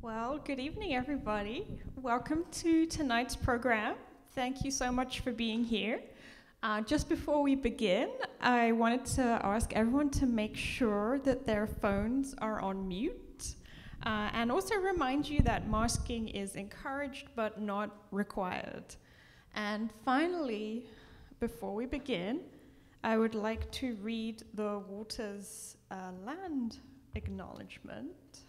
Well, good evening, everybody. Welcome to tonight's program. Thank you so much for being here. Uh, just before we begin, I wanted to ask everyone to make sure that their phones are on mute. Uh, and also remind you that masking is encouraged but not required. And finally, before we begin, I would like to read the Walters uh, Land Acknowledgement.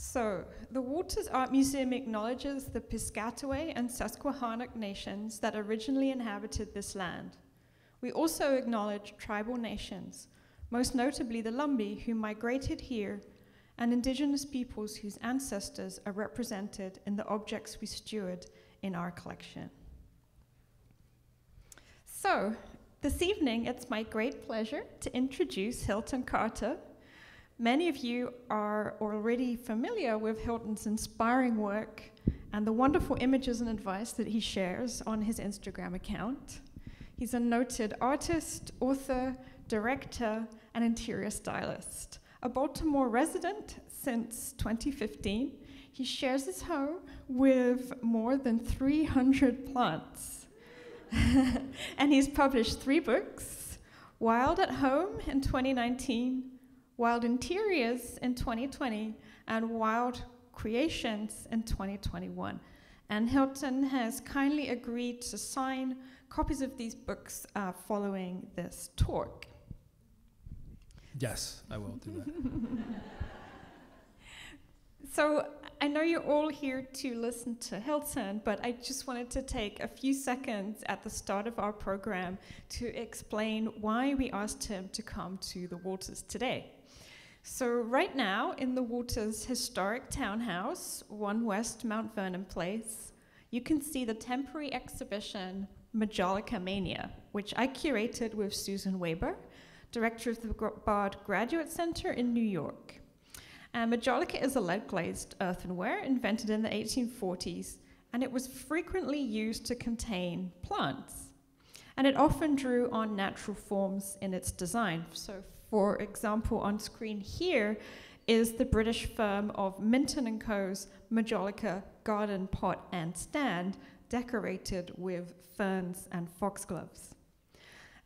So, the Walters Art Museum acknowledges the Piscataway and Susquehannock nations that originally inhabited this land. We also acknowledge tribal nations, most notably the Lumbee, who migrated here, and indigenous peoples whose ancestors are represented in the objects we steward in our collection. So, this evening it's my great pleasure to introduce Hilton Carter, Many of you are already familiar with Hilton's inspiring work and the wonderful images and advice that he shares on his Instagram account. He's a noted artist, author, director, and interior stylist. A Baltimore resident since 2015, he shares his home with more than 300 plants. and he's published three books Wild at Home in 2019. Wild Interiors in 2020 and Wild Creations in 2021. And Hilton has kindly agreed to sign copies of these books uh, following this talk. Yes, I will do that. so I know you're all here to listen to Hilton, but I just wanted to take a few seconds at the start of our program to explain why we asked him to come to the Walters today. So, right now in the Walters historic townhouse, 1 West Mount Vernon Place, you can see the temporary exhibition Majolica Mania, which I curated with Susan Weber, director of the Bard Graduate Center in New York. And Majolica is a lead glazed earthenware invented in the 1840s, and it was frequently used to contain plants. And it often drew on natural forms in its design. So, for example, on screen here is the British firm of Minton & Co.'s Majolica garden pot and stand decorated with ferns and foxgloves.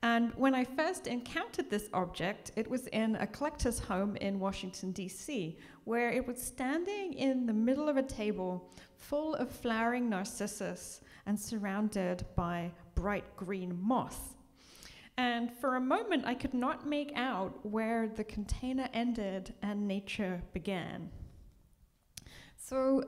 And when I first encountered this object, it was in a collector's home in Washington, D.C., where it was standing in the middle of a table full of flowering narcissus and surrounded by bright green moss. And for a moment, I could not make out where the container ended and nature began. So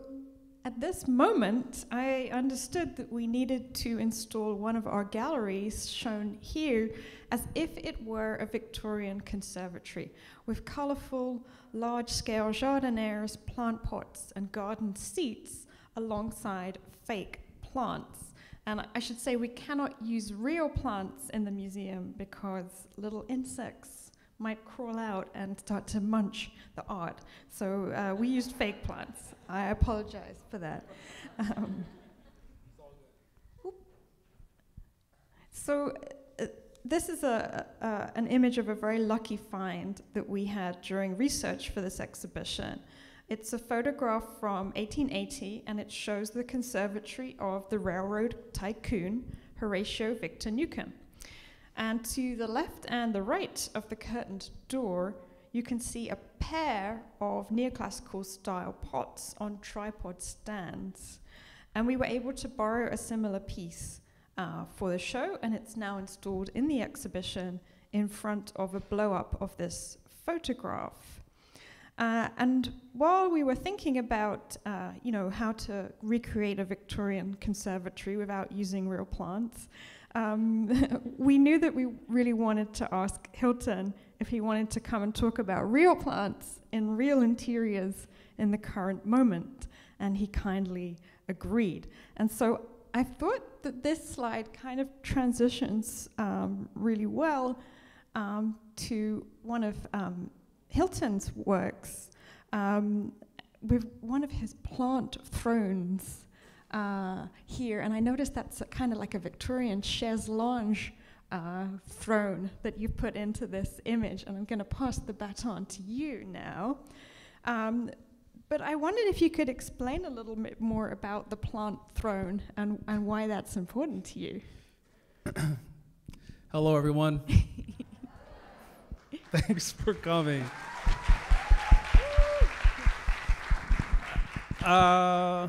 at this moment, I understood that we needed to install one of our galleries, shown here, as if it were a Victorian conservatory, with colorful, large scale jardinières, plant pots, and garden seats alongside fake plants. And I should say we cannot use real plants in the museum because little insects might crawl out and start to munch the art. So uh, we used fake plants. I apologize for that. Um, so uh, this is a, uh, an image of a very lucky find that we had during research for this exhibition. It's a photograph from 1880 and it shows the conservatory of the railroad tycoon Horatio Victor Newcomb. And to the left and the right of the curtained door, you can see a pair of neoclassical style pots on tripod stands. And we were able to borrow a similar piece uh, for the show, and it's now installed in the exhibition in front of a blow up of this photograph. Uh, and while we were thinking about, uh, you know, how to recreate a Victorian conservatory without using real plants, um, we knew that we really wanted to ask Hilton if he wanted to come and talk about real plants in real interiors in the current moment, and he kindly agreed. And so I thought that this slide kind of transitions um, really well um, to one of um, Hilton's works um, with one of his plant thrones uh, here, and I noticed that's kind of like a Victorian chaise lounge uh, throne that you put into this image, and I'm going to pass the baton to you now. Um, But I wondered if you could explain a little bit more about the plant throne and, and why that's important to you. Hello, everyone. Thanks for coming. Uh,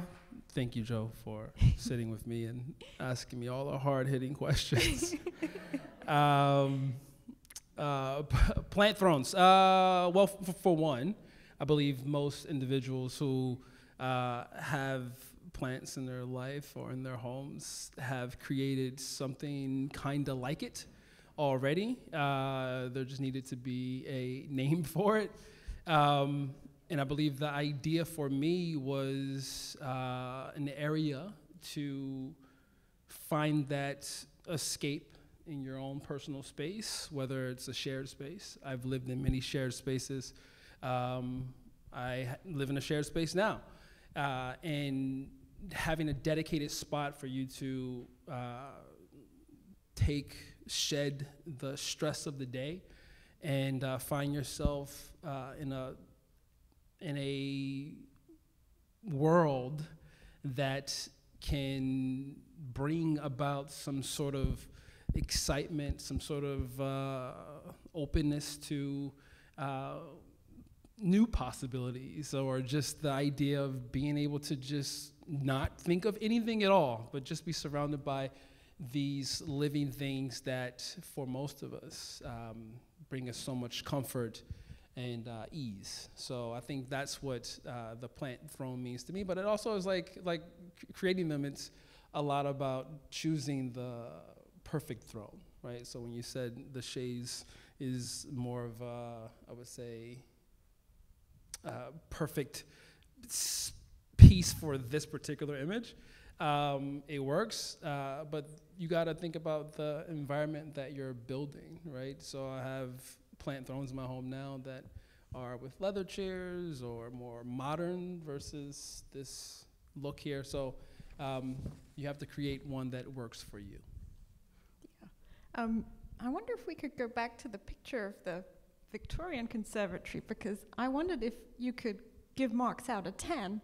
thank you, Jo, for sitting with me and asking me all the hard hitting questions. um, uh, plant thrones. Uh, well, f- for one, I believe most individuals who uh, have plants in their life or in their homes have created something kind of like it already. Uh, there just needed to be a name for it. Um, and I believe the idea for me was uh, an area to find that escape in your own personal space, whether it's a shared space. I've lived in many shared spaces. Um, I live in a shared space now. Uh, and having a dedicated spot for you to uh, take, shed the stress of the day, and uh, find yourself uh, in a in a world that can bring about some sort of excitement, some sort of uh, openness to uh, new possibilities, or just the idea of being able to just not think of anything at all, but just be surrounded by these living things that, for most of us, um, bring us so much comfort and uh, ease. So I think that's what uh, the plant throne means to me. But it also is like like creating them. It's a lot about choosing the perfect throne, right? So when you said the chaise is more of a, I would say, uh, perfect piece for this particular image. Um, it works, uh, but you got to think about the environment that you're building, right? So I have plant thrones in my home now that are with leather chairs or more modern versus this look here. So um, you have to create one that works for you. Um, I wonder if we could go back to the picture of the Victorian Conservatory because I wondered if you could give marks out of 10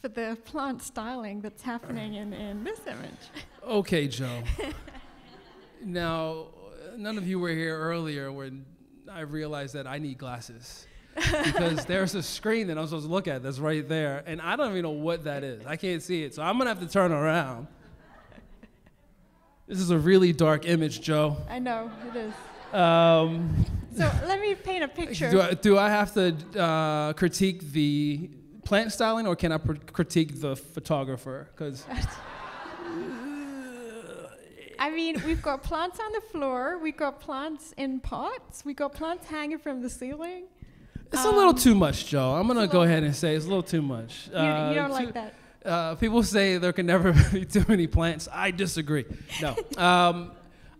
for the plant styling that's happening in, in this image. Okay, Jo. now, none of you were here earlier when I realized that I need glasses. because there's a screen that I'm supposed to look at that's right there, and I don't even know what that is. I can't see it, so I'm gonna have to turn around. This is a really dark image, Jo. I know, it is. Um, So let me paint a picture. do, I, do I have to uh, critique the plant styling, or can I pr- critique the photographer? Because I mean, we've got plants on the floor, we've got plants in pots, we've got plants hanging from the ceiling. it's a little Um, too much, Jo. I'm gonna go ahead and say it's a little too much. You, you don't too- like that? Uh, people say there can never be too many plants. I disagree. No. um,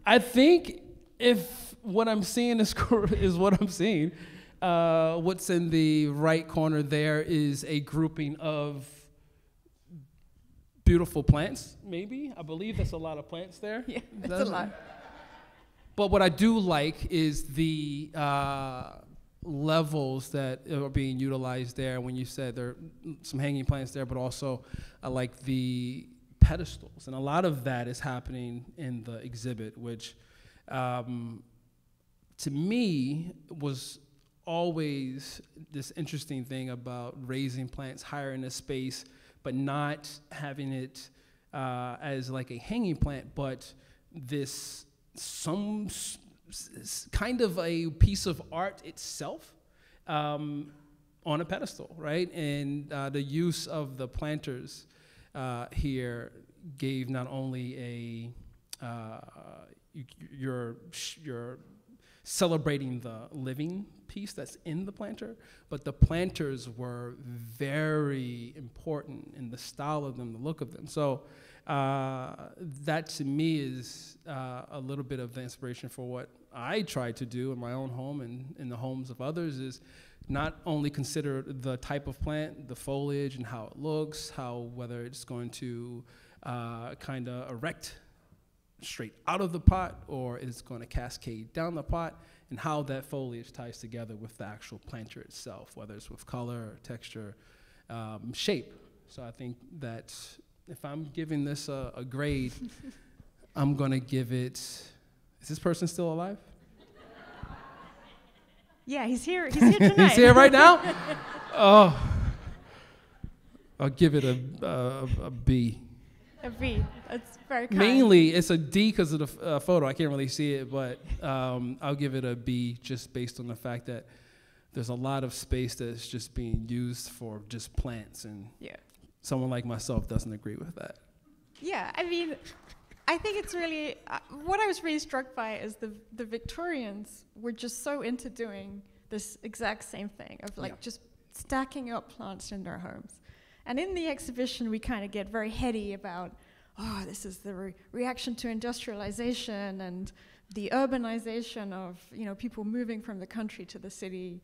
I think if what I'm seeing is, cor- is what I'm seeing, uh, what's in the right corner there is a grouping of beautiful plants, maybe. I believe that's a lot of plants there. Yeah, it's a lot. But what I do like is the uh, levels that are being utilized there. When you said there are some hanging plants there, but also I like the pedestals, and a lot of that is happening in the exhibit, which um, to me was always this interesting thing about raising plants higher in a space, but not having it uh, as like a hanging plant, but this some kind of a piece of art itself um, on a pedestal, right? And uh, the use of the planters uh, here gave not only a uh, your you're celebrating the living piece that's in the planter, but the planters were very important in the style of them, the look of them. So uh, that to me is uh, a little bit of the inspiration for what I try to do in my own home and in the homes of others is not only consider the type of plant, the foliage and how it looks, how whether it's going to uh, kind of erect straight out of the pot or it's going to cascade down the pot and how that foliage ties together with the actual planter itself, whether it's with color or texture. um, shape. So I think that if I'm giving this a, a grade, I'm gonna give it. Is this person still alive? Yeah, he's here. He's here tonight. He's here right now. oh, I'll give it a a, a B. A B. That's very kind. Mainly, it's a D because of the f- uh, photo. I can't really see it, but um, I'll give it a B just based on the fact that there's a lot of space that's just being used for just plants, and Yeah. someone like myself doesn't agree with that. Yeah, I mean, I think it's really uh, what I was really struck by is the the Victorians were just so into doing this exact same thing of like Yeah. just stacking up plants in their homes. And in the exhibition, we kind of get very heady about, oh, this is the re- reaction to industrialization and the urbanization of you know people moving from the country to the city.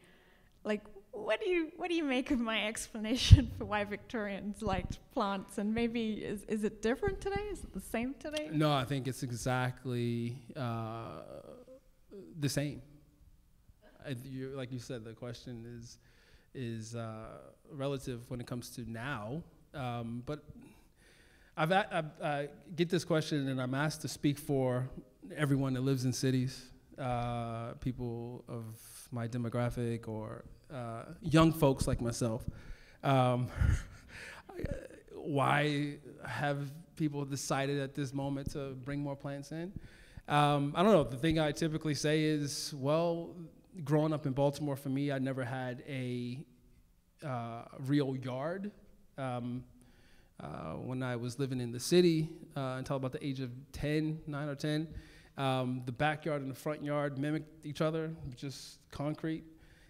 Like, what do you what do you make of my explanation for why Victorians liked plants? And maybe is is it different today? Is it the same today? No, I think it's exactly uh, the same. You, like you said, the question is is uh, relative when it comes to now. Um, but I've, I've I get this question, and I'm asked to speak for everyone that lives in cities, uh, people of my demographic, or uh, young folks like myself. Um, why have people decided at this moment to bring more plants in? Um, I don't know. The thing I typically say is, well, growing up in Baltimore, for me, I never had a uh, real yard. Um, uh, when I was living in the city uh, until about the age of 10, 9 or 10, um, the backyard and the front yard mimicked each other, just concrete.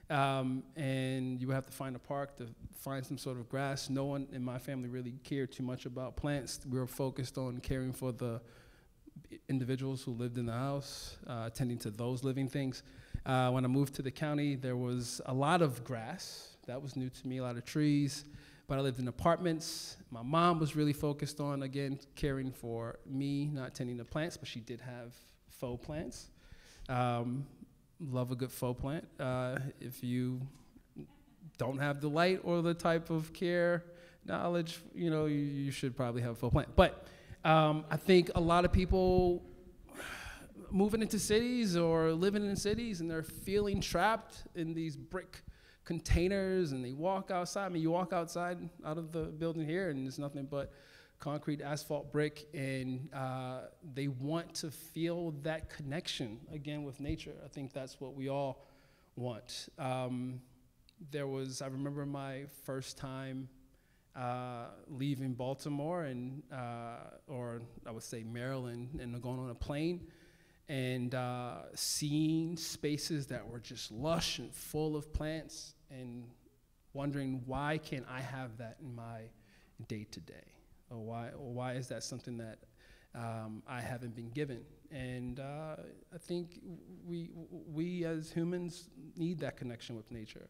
Um, and you would have to find a park to find some sort of grass. No one in my family really cared too much about plants. We were focused on caring for the individuals who lived in the house, uh, attending to those living things. Uh, when I moved to the county, there was a lot of grass. That was new to me, a lot of trees. But I lived in apartments. My mom was really focused on, again, caring for me, not tending to plants, but she did have faux plants. Um, love a good faux plant. Uh, if you don't have the light or the type of care knowledge, you know, you, you should probably have a faux plant. But um, I think a lot of people moving into cities or living in cities and they're feeling trapped in these brick containers and they walk outside. I mean, you walk outside out of the building here and there's nothing but concrete, asphalt, brick, and uh, they want to feel that connection again with nature. I think that's what we all want. Um, there was, I remember my first time uh, leaving Baltimore and, uh, or I would say Maryland, and going on a plane and uh, seeing spaces that were just lush and full of plants and wondering why can't I have that in my day to day? Or why, or why is that something that um, I haven't been given? And uh, I think we, we as humans need that connection with nature.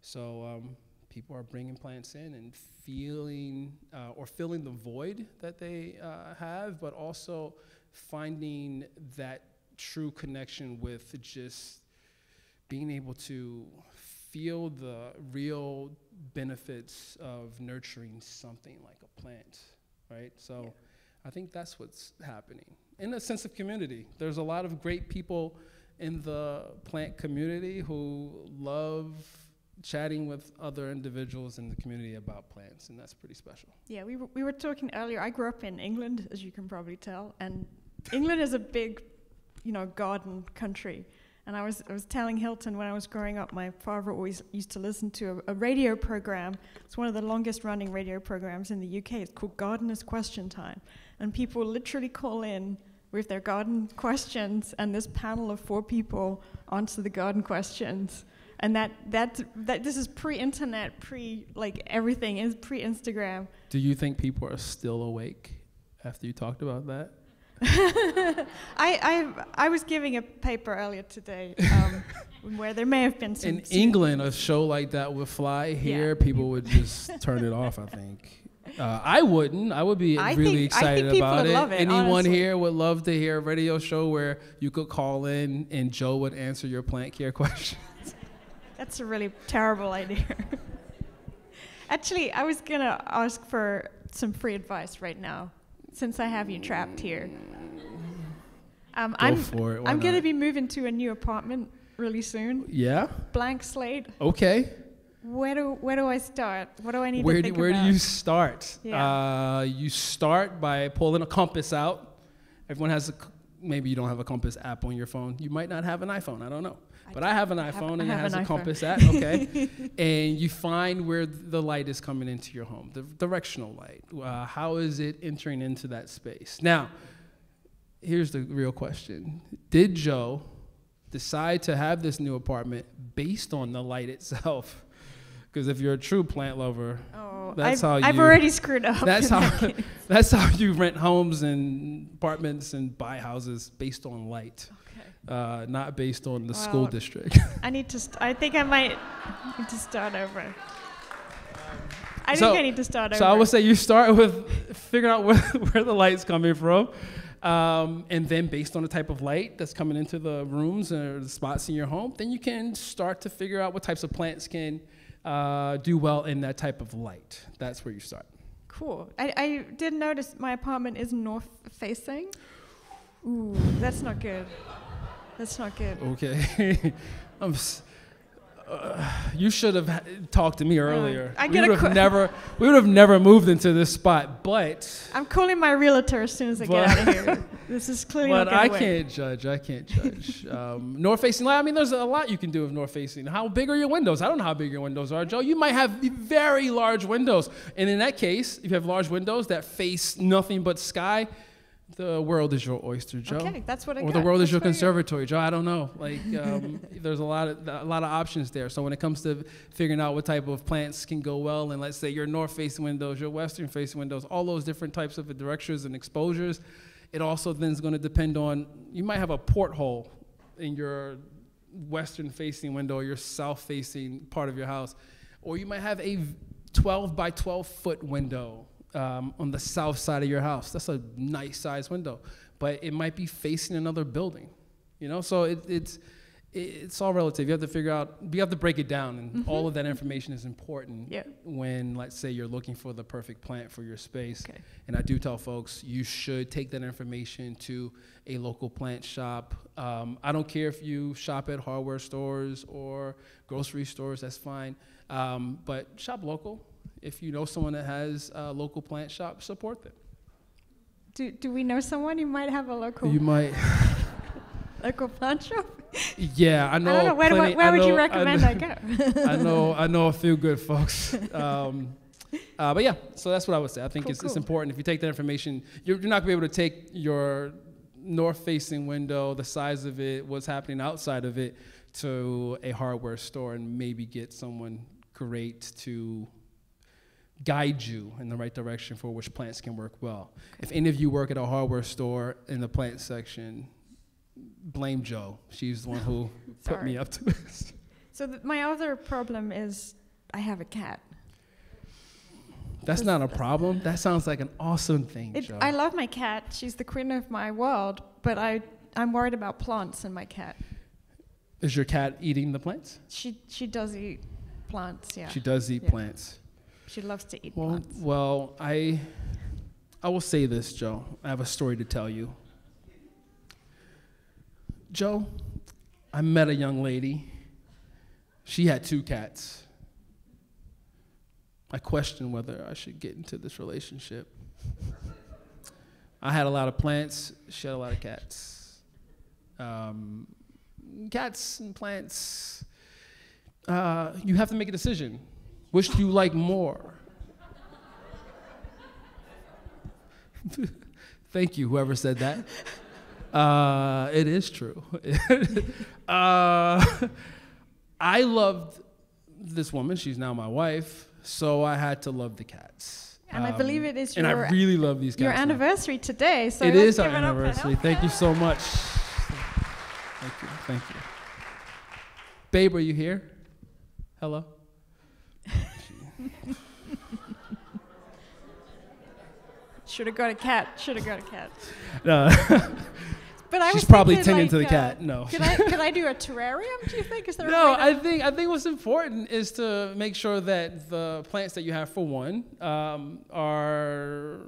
So um, people are bringing plants in and feeling uh, or filling the void that they uh, have, but also finding that true connection with just being able to feel the real benefits of nurturing something like a plant, right? So Yeah. I think that's what's happening. In a sense of community, there's a lot of great people in the plant community who love chatting with other individuals in the community about plants, and that's pretty special. Yeah, we were, we were talking earlier. I grew up in England, as you can probably tell, and England is a big, you know, garden country. And I was I was telling Hilton when I was growing up, my father always used to listen to a, a radio program. It's one of the longest running radio programs in the UK. It's called Gardener's Question Time, and people literally call in with their garden questions, and this panel of four people answer the garden questions. And that that that this is pre-internet, pre like everything is pre-Instagram. Do you think people are still awake after you talked about that? I, I, I was giving a paper earlier today um, where there may have been some. In England, a show like that would fly. Here, people would just turn it off. I think. Uh, I wouldn't. I would be I really think- excited about it. love it, Anyone honestly. here would love to hear a radio show where you could call in and Jo would answer your plant care questions. That's a really terrible idea. Actually, I was gonna ask for some free advice right now, since I have you trapped here. Um, Go I'm for it. why I'm gonna not? be moving to a new apartment really soon. Yeah. Blank slate. Okay. Where do where do I start? What do I need Where to do think where about? do you start? Yeah. Uh, you start by pulling a compass out. Everyone has a c- maybe you don't have a compass app on your phone. You might not have an iPhone. I don't know. But I have an iPhone I and it has a iPhone. compass app. Okay. and you find where the light is coming into your home, the directional light. Uh, how is it entering into that space? Now, here's the real question: Did Jo decide to have this new apartment based on the light itself? Because if you're a true plant lover, Oh, That's I've, how I've already screwed up. that's how that that's how you rent homes and apartments and buy houses based on light, Okay. uh, not based on the school district. I need to. St- I think I might need to start over. I So- think I need to start over. so. I would say you start with figuring out where, where the light's coming from. Um, and then based on the type of light that's coming into the rooms or the spots in your home, then you can start to figure out what types of plants can uh, do well in that type of light. That's where you start. Cool. I, I did notice my apartment is north facing. Ooh, that's not good. That's not good. Okay. I'm s- uh, you should have talked to me earlier. I we get a would have never we would have never moved into this spot, but I'm calling my realtor as soon as I But- get out of here. This is clearly but I can't judge. I can't judge. um, north facing light. I mean, there's a lot you can do with north facing. How big are your windows? I don't know how big your windows are, Jo. You might have very large windows, and in that case, if you have large windows that face nothing but sky, the world is your oyster, Jo. Okay, that's what I or got. the world is your conservatory, Jo. I don't know. Like, um, there's a lot of a lot of options there. So when it comes to figuring out what type of plants can go well, and let's say your north-facing windows, your western-facing windows, all those different types of directions and exposures, it also then is going to depend on. You might have a porthole in your western-facing window or your south-facing part of your house, or you might have a 12 by 12 foot window um, on the south side of your house. That's a nice size window, but it might be facing another building. You know, so it, it's it's all relative. You have to figure out. You have to break it down, and all of that information is important Yeah. when, let's say, you're looking for the perfect plant for your space. Okay. And I do tell folks you should take that information to a local plant shop. Um, I don't care if you shop at hardware stores or grocery stores, that's fine. Um, but shop local. If you know someone that has a local plant shop, support them. Do, do we know someone who might have a local You might, local plant shop? yeah, I know. I don't know. Where, do plenty- where I would you know- I recommend know- I, go? I know, I know a few good folks. Um, uh, but yeah, so that's what I would say. I think Cool, it's, it's important. If you take that information, you're, you're not gonna be able to take your north-facing window, the size of it, what's happening outside of it, to a hardware store and maybe get someone great to guide you in the right direction for which plants can work well. If any of you work at a hardware store in the plant section, blame Jo. She's the one who put me up to this. So th- my other problem is I have a cat. That's not a problem. That sounds like an awesome thing, It, Jo. I love my cat. She's the queen of my world, but I, I'm worried about plants and my cat. Is your cat eating the plants? She, she does eat plants, yeah. She does eat Yeah. plants. She loves to eat Well, plants. well, I, I will say this, Jo. I have a story to tell you. Jo, I met a young lady. She had two cats. I questioned whether I should get into this relationship. I had a lot of plants. She had a lot of cats. Um, cats and plants. Uh, you have to make a decision. Which do you like more? Thank you, whoever said that. Uh, it is true. uh, I loved this woman. She's now my wife. So I had to love the cats. And I Um, believe it is And I really love these cats. your now. anniversary today. So it our up for anniversary. Thank you so much. Thank you. Thank you. Babe, are you here? Hello? Should have got a cat. Should have got a cat. No. but I She's was probably thinking, tending to the uh, cat. No. Could I could I do a terrarium? Do you think is there? No, I think I think what's important is to make sure that the plants that you have, for one, um, are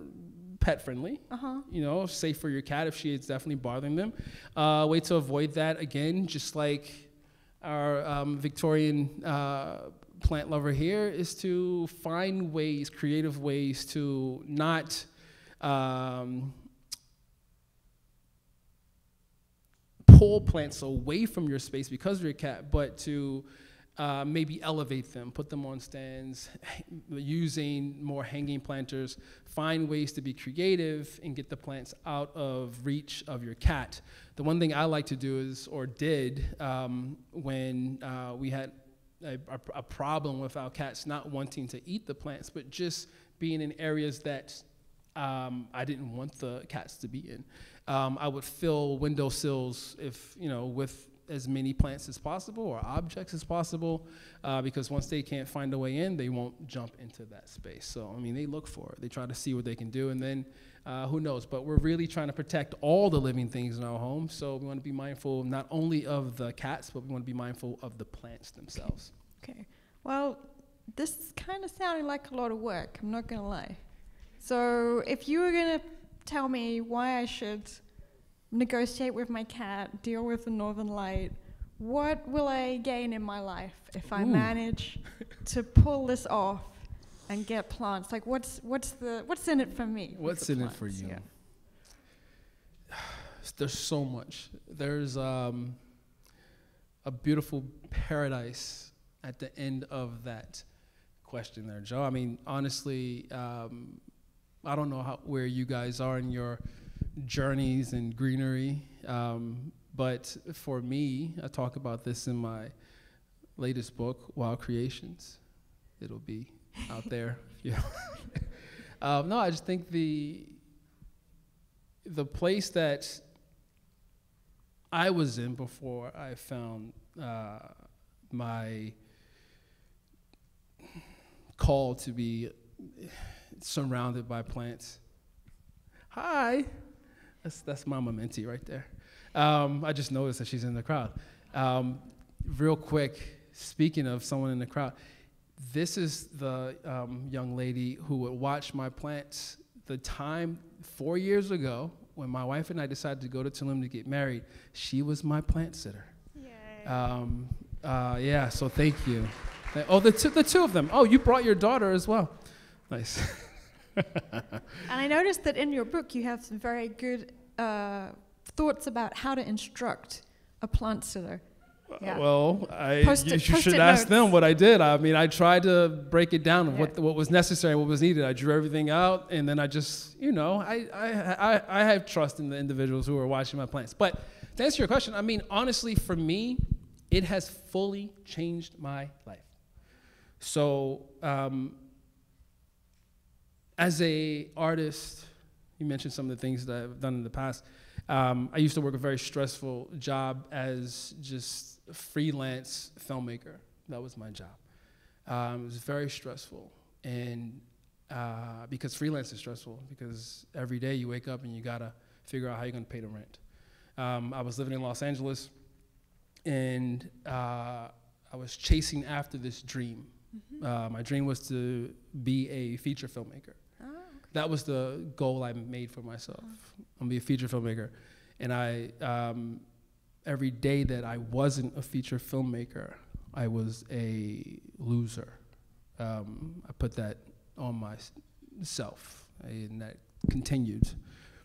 pet friendly. Uh-huh. You know, safe for your cat if she is definitely bothering them. Uh, way to avoid that again, just like our um, Victorian uh, plant lover here, is to find ways, creative ways to not. Um, pull plants away from your space because of your cat, but to uh, maybe elevate them, put them on stands, using more hanging planters, find ways to be creative and get the plants out of reach of your cat. The one thing I like to do is, or did, um, when uh, we had a, a, a problem with our cats not wanting to eat the plants, but just being in areas that um, I didn't want the cats to be in. Um, I would fill windowsills if you know with as many plants as possible or objects as possible, uh, because once they can't find a way in, they won't jump into that space. So I mean, they look for it. They try to see what they can do, and then uh, who knows? But we're really trying to protect all the living things in our home. So we want to be mindful not only of the cats, but we want to be mindful of the plants themselves. Okay. Well, this is kind of sounding like a lot of work. I'm not gonna lie. So if you were gonna tell me why I should negotiate with my cat, deal with the northern light, what will I gain in my life if I Ooh. manage to pull this off and get plants? Like what's what's the what's in it for me? What's in it for you? Yeah. There's so much. There's um, a beautiful paradise at the end of that question there, Jo. I mean, honestly, um, I don't know how, where you guys are in your journeys and greenery, um, but for me, I talk about this in my latest book, Wild Creations. It'll be out there. Yeah. um, no, I just think the the place that I was in before I found uh, my call to be surrounded by plants. Hi, that's that's Mama Minty right there. Um, I just noticed that she's in the crowd. Um, real quick, speaking of someone in the crowd, this is the um, young lady who would watch my plants. The time four years ago when my wife and I decided to go to Tulum to get married, she was my plant sitter. Um, uh, yeah, so thank you. Oh, the two, the two of them. Oh, you brought your daughter as well. Nice. And I noticed that in your book you have some very good uh, thoughts about how to instruct a plant sitter. Yeah. Well, I, you, you should ask notes. them what I did. I mean, I tried to break it down of what, what was necessary, what was needed. I drew everything out, and then I just, you know, I, I, I, I have trust in the individuals who are watching my plants. But to answer your question, I mean, honestly, for me, it has fully changed my life. So, um, as a artist, you mentioned some of the things that I've done in the past. Um, I used to work a very stressful job as just a freelance filmmaker. That was my job. Um, it was very stressful, and uh, because freelance is stressful, because every day you wake up and you gotta figure out how you're gonna pay the rent. Um, I was living in Los Angeles, and uh, I was chasing after this dream. Uh, my dream was to be a feature filmmaker that was the goal I made for myself. I'm gonna be a feature filmmaker, and I um, every day that I wasn't a feature filmmaker, I was a loser. Um, I put that on myself, and that continued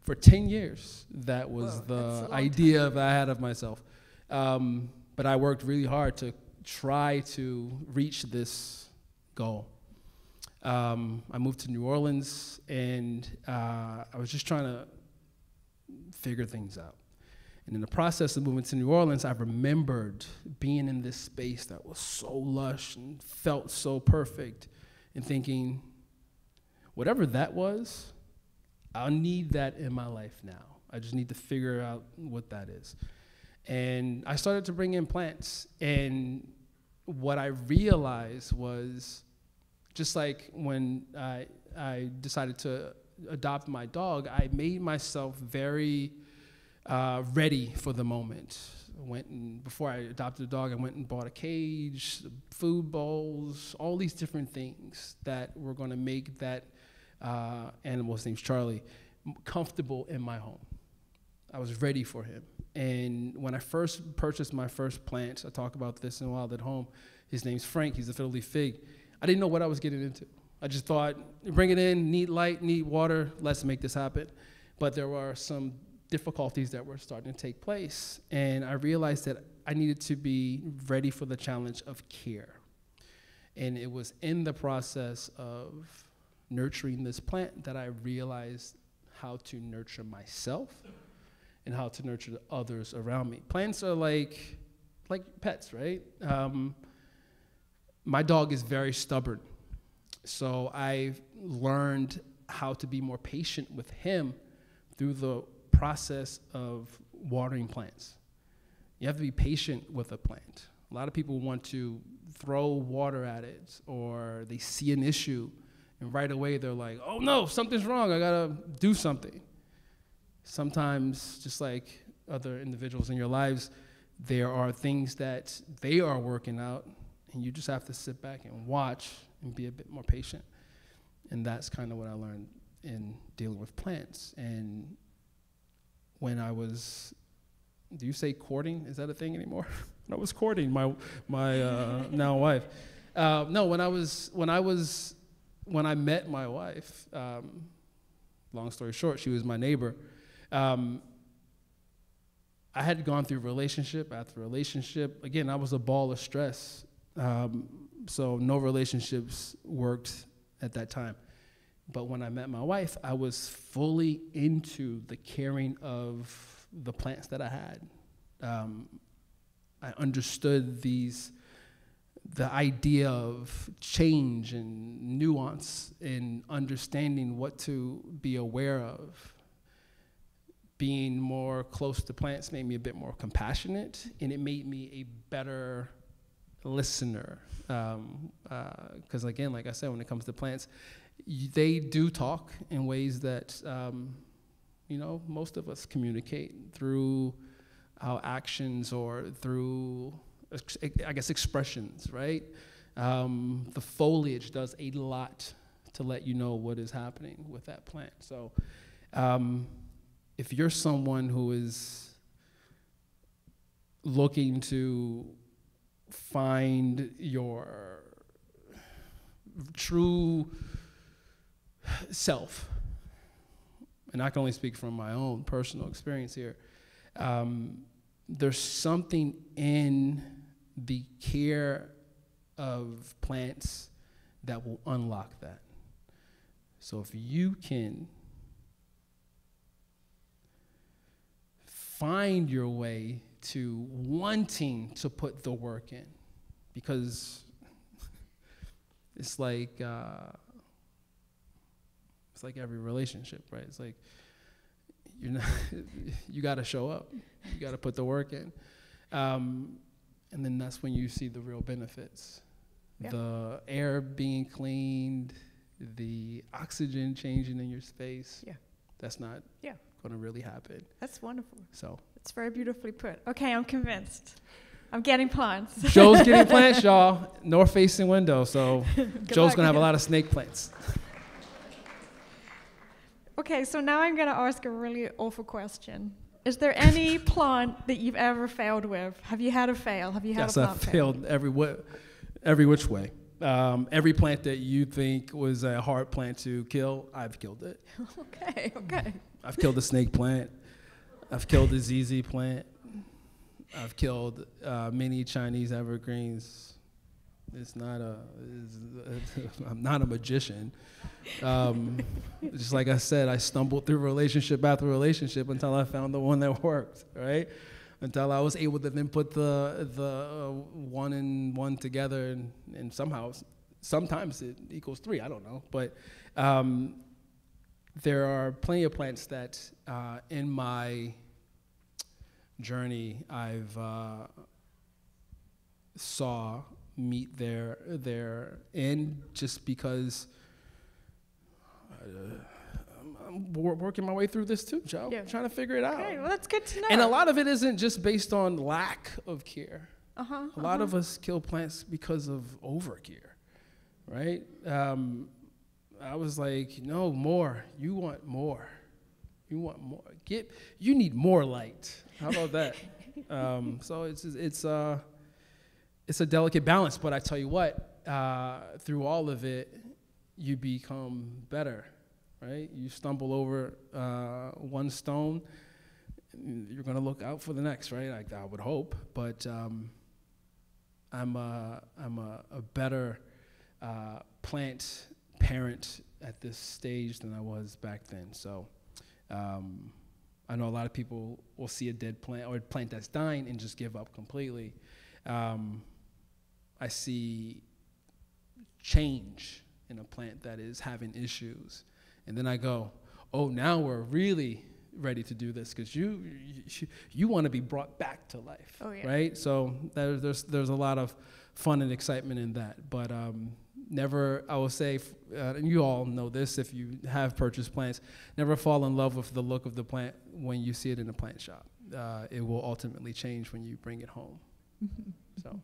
for ten years. That was Whoa, the idea that I had of myself. Um, but I worked really hard to try to reach this goal um, I moved to New Orleans and uh, I was just trying to figure things out. And in the process of moving to New Orleans, I remembered being in this space that was so lush and felt so perfect and thinking, whatever that was, I'll need that in my life now. I just need to figure out what that is. And I started to bring in plants. And what I realized was just like when I, I decided to adopt my dog, I made myself very uh, ready for the moment. Went and before I adopted a dog, I went and bought a cage, food bowls, all these different things that were going to make that uh, animal, his name's Charlie, comfortable in my home. I was ready for him. And when I first purchased my first plant, I talk about this in a Wild at Home. His name's Frank. He's a fiddle leaf fig. I didn't know what I was getting into. I just thought, bring it in, need light, need water, let's make this happen. But there were some difficulties that were starting to take place. And I realized that I needed to be ready for the challenge of care. And it was in the process of nurturing this plant that I realized how to nurture myself and how to nurture the others around me. Plants are like like pets, right? Um, my dog is very stubborn, so I've learned how to be more patient with him through the process of watering plants. You have to be patient with a plant. A lot of people want to throw water at it, or they see an issue, and right away they're like, "Oh no, something's wrong! I gotta do something." sometimes, just like other individuals in your lives, there are things that they are working out, and you just have to sit back and watch and be a bit more patient. And that's kind of what I learned in dealing with plants. And when I was, do you say courting? Is that a thing anymore? when I was courting my my uh, now wife. Uh, no, when I was when I was when I met my wife. Um, long story short, she was my neighbor. Um, I had gone through relationship after relationship. Again, I was a ball of stress. Um, so no relationships worked at that time. But when I met my wife, I was fully into the caring of the plants that I had. Um, I understood these, the idea of change and nuance and understanding what to be aware of being more close to plants made me a bit more compassionate and it made me a better listener because um, uh, again like i said when it comes to plants they do talk in ways that um, you know most of us communicate through our actions or through i guess expressions right? Um, the foliage does a lot to let you know what is happening with that plant. So um, if you're someone who is looking to find your true self, and I can only speak from my own personal experience here, um, there's something in the care of plants that will unlock that. So if you can find your way to wanting to put the work in because it's like uh, it's like every relationship right it's like you're not you got to show up you got to put the work in um, and then that's when you see the real benefits Yeah. the air being cleaned the oxygen changing in your space Yeah. that's not Yeah. going to really happen That's wonderful. so It's very beautifully put. Okay, I'm convinced. I'm getting plants. Jo's getting plants, y'all. North facing window. So Jo's luck. gonna have a lot of snake plants. Okay, so now I'm going to ask a really awful question. Is there any plant that you've ever failed with? Have you had a fail? Have you had yes, a I plant fail? failed every wi- every which way. Um, every plant that you think was a hard plant to kill, I've killed it. Okay, okay. I've killed a snake plant. I've killed a ZZ plant. I've killed uh, many Chinese evergreens. It's not a. It's, I'm not a magician. Um, just like I said, I stumbled through relationship after relationship until I found the one that worked. Right, until I was able to then put the the uh, one and one together, and, and somehow, sometimes it equals three. I don't know, but. Um, there are plenty of plants that uh, in my journey I've uh, saw meet their their end just because uh, I'm, I'm working my way through this too, Jo. Yeah. Trying to figure it out. Okay, well, that's good to know. and a lot of it isn't just based on lack of care. Uh-huh, A lot uh-huh. of us kill plants because of overcare, right? Um, I was like, no, more. You want more. You want more. Get. You need more light. How about that? um, so it's it's uh, it's a delicate balance. But I tell you what, uh, through all of it, you become better, right? You stumble over uh, one stone, you're gonna look out for the next, right? Like I would hope, but um, I'm a, I'm a, a better uh, plant parent at this stage than I was back then. So um, I know a lot of people will see a dead plant or a plant that's dying and just give up completely. Um, I see change in a plant that is having issues, and then I go, "Oh, now we're really ready to do this because you you, you want to be brought back to life, Oh, yeah. right?" So there's there's a lot of fun and excitement in that, but um, never I will say, uh, and you all know this if you have purchased plants, never fall in love with the look of the plant when you see it in a plant shop. Uh, it will ultimately change when you bring it home. So.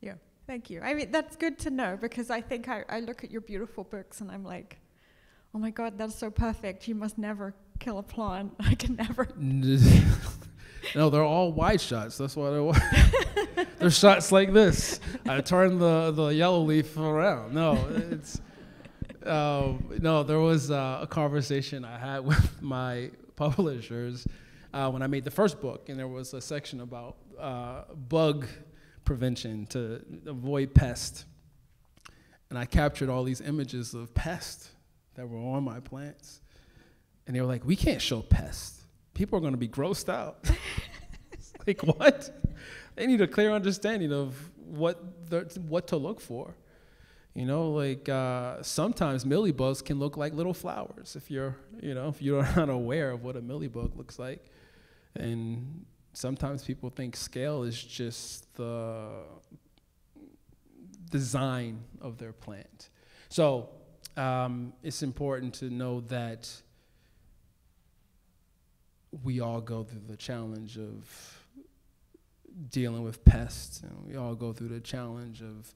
Yeah, thank you. I mean, that's good to know because I think I, I look at your beautiful books and I'm like, oh my God, that's so perfect. You must never kill a plant. I can never. no, they're all wide shots. That's why they're. they're shots like this. I turn the the yellow leaf around. No, it's. Um, no, there was uh, a conversation I had with my publishers uh, when I made the first book, and there was a section about uh, bug prevention to avoid pest. And I captured all these images of pests that were on my plants. And they were like, we can't show pests. People are going to be grossed out. like, what? They need a clear understanding of what, what to look for. You know, like uh, sometimes mealybugs can look like little flowers if you're, you know, if you're not aware of what a mealybug looks like. And sometimes people think scale is just the design of their plant. So um, it's important to know that we all go through the challenge of dealing with pests, and we all go through the challenge of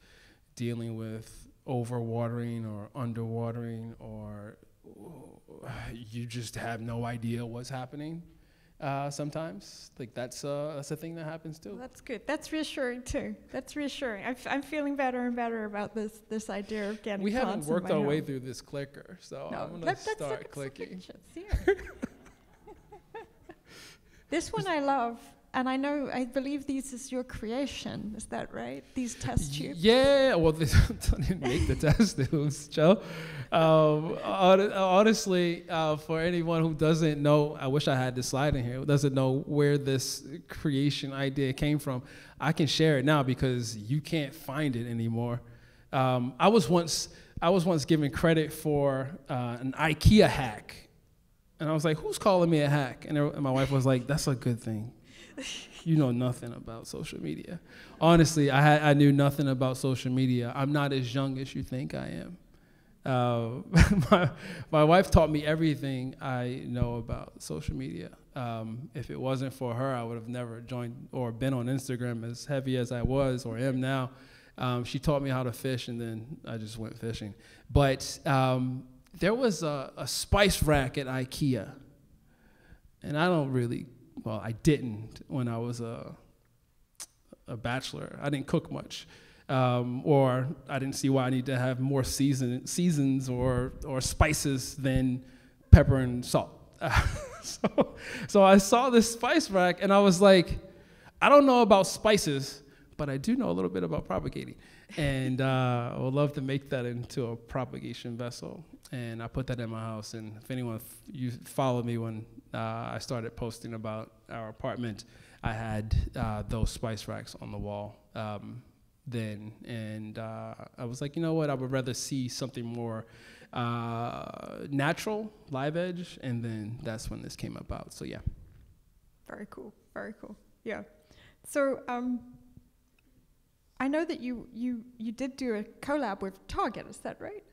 dealing with overwatering or underwatering, or you just have no idea what's happening. Uh, sometimes, like that's uh, that's a thing that happens too. Well, that's good. That's reassuring too. That's reassuring. I f- I'm feeling better and better about this this idea of getting we haven't worked our way through this clicker, so No, I'm gonna look start clicking. this one I love, and I know I believe these is your creation. Is that right? These test tubes. Yeah, well, they didn't make the test tubes, Jo. Um, honestly, uh, for anyone who doesn't know, I wish I had this slide in here. Who doesn't know where this creation idea came from? I can share it now because you can't find it anymore. Um, I was once I was once given credit for uh, an IKEA hack, and I was like, "Who's calling me a hack?" And, there- and my wife was like, "That's a good thing." you know nothing about social media. Honestly, I had, I knew nothing about social media. I'm not as young as you think I am. Uh, my, my wife taught me everything I know about social media. Um, if it wasn't for her, I would have never joined or been on Instagram as heavy as I was or am now. Um, she taught me how to fish, and then I just went fishing. But um, there was a, a spice rack at IKEA, and I don't really well, I didn't when I was a a bachelor. I didn't cook much, um, or I didn't see why I need to have more season seasons or or spices than pepper and salt. so, so I saw this spice rack and I was like, I don't know about spices, but I do know a little bit about propagating, and uh, I would love to make that into a propagation vessel. And I put that in my house. And if anyone f- you followed me when uh, I started posting about our apartment, I had uh, those spice racks on the wall um, then, and uh, I was like, you know what? I would rather see something more uh, natural, live edge, and then that's when this came about. So yeah, Very cool. Very cool. Yeah. So um, I know that you you you did do a collab with Target. Is that right?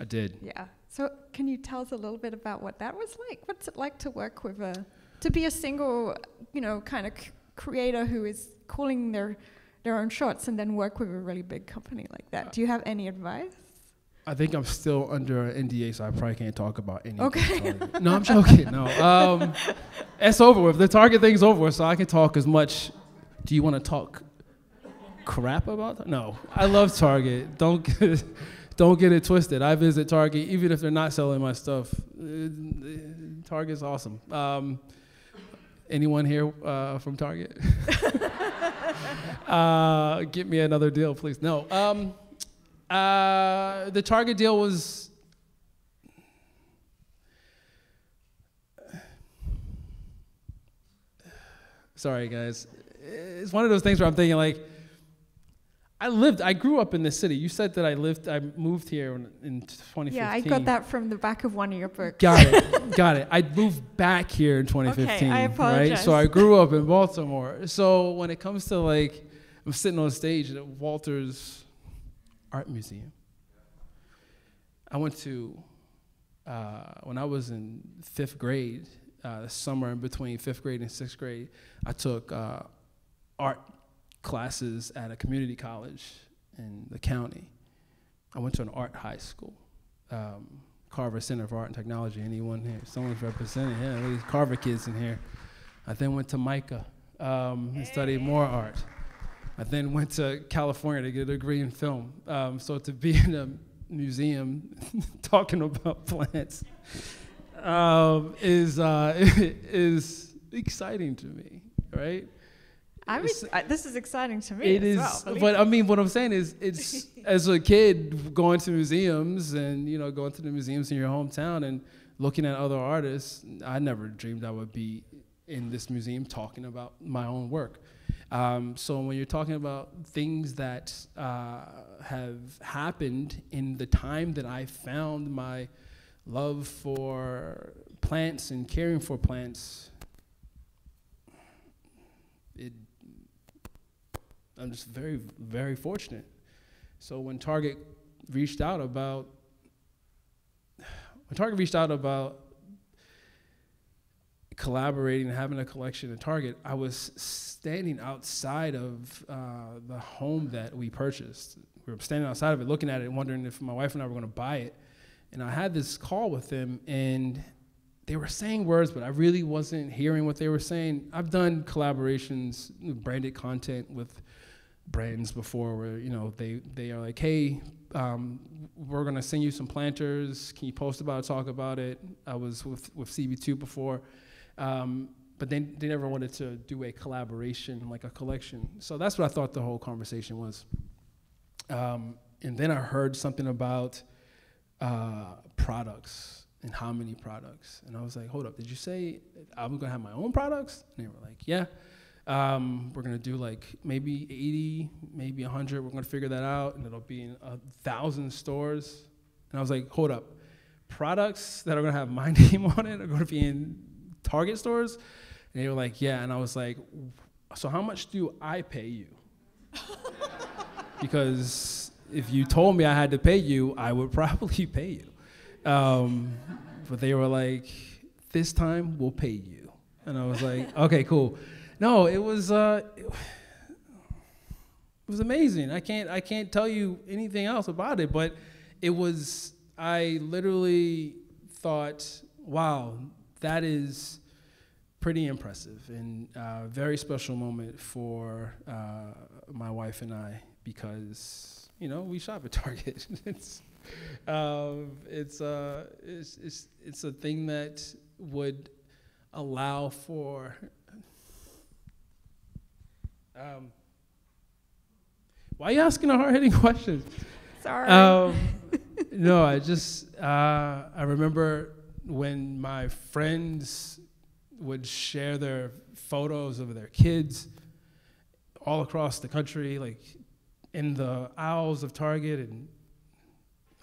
I did. Yeah. So can you tell us a little bit about what that was like? What's it like to work with a, to be a single, you know, kind of c- creator who is calling their their own shots and then work with a really big company like that? Do you have any advice? I think I'm still under an NDA, so I probably can't talk about anything. Okay. No, I'm joking. No, um, it's over with. The Target thing's over with, so I can talk as much. Do you want to talk crap about that? No, I love Target. Don't don't get it twisted. I visit Target even if they're not selling my stuff. Uh, Target's awesome. Um, anyone here uh, from Target? uh, get me another deal, please. No. Um, uh, the Target deal was. Sorry, guys. It's one of those things where I'm thinking like, I lived, I grew up in this city. You said that I lived, I moved here in, in 2015. Yeah, I got that from the back of one of your books. Got it, got it. I moved back here in 2015. Okay, I apologize. Right, so I grew up in Baltimore. So when it comes to like, I'm sitting on stage at Walters Art Museum. I went to uh, when I was in fifth grade, uh, the summer in between fifth grade and sixth grade. I took uh, art classes at a community college in the county. I went to an art high school, um, Carver Center for Art and Technology. Anyone here? Someone's representing. Yeah, these Carver kids in here. I then went to MICA um, and studied more art. I then went to California to get a degree in film. Um, so to be in a museum talking about plants um, is uh, is exciting to me, right? I mean, I, this is exciting to me It as is, well. but. I mean, what I'm saying is, it's as a kid going to museums and you know going to the museums in your hometown and looking at other artists. I never dreamed I would be in this museum talking about my own work. Um, so when you're talking about things that uh, have happened in the time that I found my love for plants and caring for plants, it I'm just very, very fortunate. So when Target reached out about, when Target reached out about collaborating and having a collection at Target, I was standing outside of uh, the home that we purchased. We were standing outside of it, looking at it, wondering if my wife and I were going to buy it. And I had this call with them, and they were saying words, but I really wasn't hearing what they were saying. I've done collaborations, branded content with brands before where you know they they are like hey um, we're gonna send you some planters. Can you post about it talk about it? I was with with cb2 before um, but then they never wanted to do a collaboration like a collection. So that's what i thought the whole conversation was. Um, and then i heard something about uh, products and how many products. And i was like hold up. Did you say i'm gonna have my own products? And they were like yeah um, we're gonna do like maybe 80, maybe 100. We're gonna figure that out, and it'll be in a thousand stores. And I was like, hold up, products that are gonna have my name on it are gonna be in Target stores? And they were like, yeah. And I was like, so how much do I pay you? because if you told me I had to pay you, I would probably pay you. Um, but they were like, this time we'll pay you. And I was like, okay, cool. No, it was uh, it was amazing. I can't I can't tell you anything else about it, but it was I literally thought, wow, that is pretty impressive and a very special moment for uh, my wife and I because you know we shop at Target. it's um, it's uh, it's it's it's a thing that would allow for um, why are you asking a hard hitting question? Sorry. Um, no, I just uh, I remember when my friends would share their photos of their kids all across the country, like in the aisles of Target, and